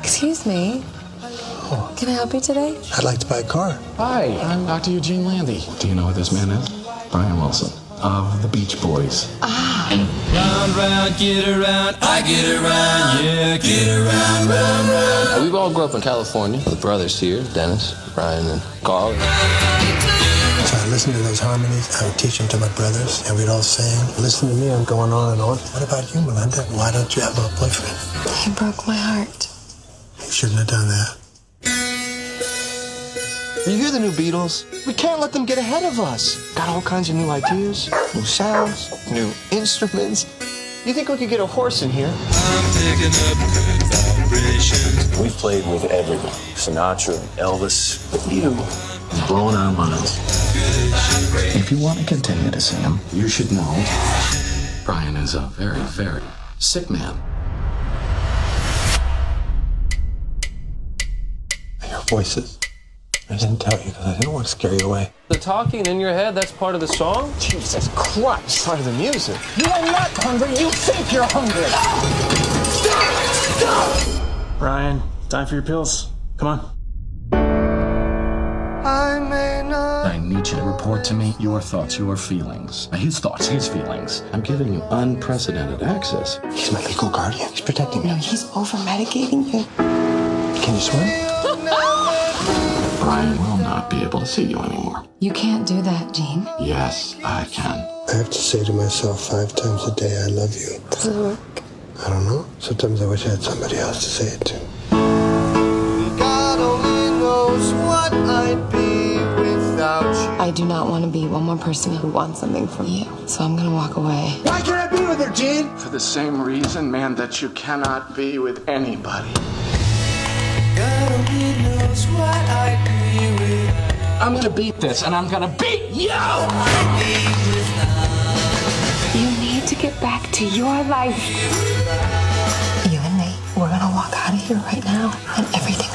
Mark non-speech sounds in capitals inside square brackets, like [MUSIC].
Excuse me. Can I help you today? I'd like to buy a car. Hi, I'm Dr. Eugene Landy. Do you know who this man is? Brian Wilson of the Beach Boys. Ah. Round, round, get around, I get around, yeah, get around, round, round. We've all grew up in California. The brothers here, Dennis, Brian, and Carl. So I listened to those harmonies. I would teach them to my brothers, and we'd all sing. Listen to me, I'm going on and on. What about you, Melinda? Why don't you have a boyfriend? He broke my heart. You shouldn't have done that. You hear the new Beatles? We can't let them get ahead of us. Got all kinds of new ideas, new sounds, new instruments. You think we could get a horse in here? I'm picking up good vibrations. We've played with everybody Sinatra, Elvis, but you, blowing our minds. If you want to continue to sing him, you should know Brian is a very, very sick man. Your voices. I didn't tell you because I didn't want to scare you away. The talking in your head, that's part of the song? Jesus Christ. Part of the music. You are not hungry. You think you're hungry. Stop! Stop! Brian, time for your pills. Come on. Need you to report to me your thoughts, your feelings. His thoughts, his feelings. I'm giving you unprecedented access. He's my legal guardian. He's protecting me. He's over medicating you. Can you swim? [LAUGHS] Brian will not be able to see you anymore. You can't do that, Gene. Yes, I can. I have to say to myself five times a day, I love you. Does it work? I don't know. Sometimes I wish I had somebody else to say it to. I do not want to be one more person who wants something from you. So I'm going to walk away. Why can't I be with her, Gene? For the same reason, man, that you cannot be with anybody. God only knows what I'd be with. I'm gonna beat this, and I'm gonna beat you! You need to get back to your life. You and me, we're going to walk out of here right now, and everything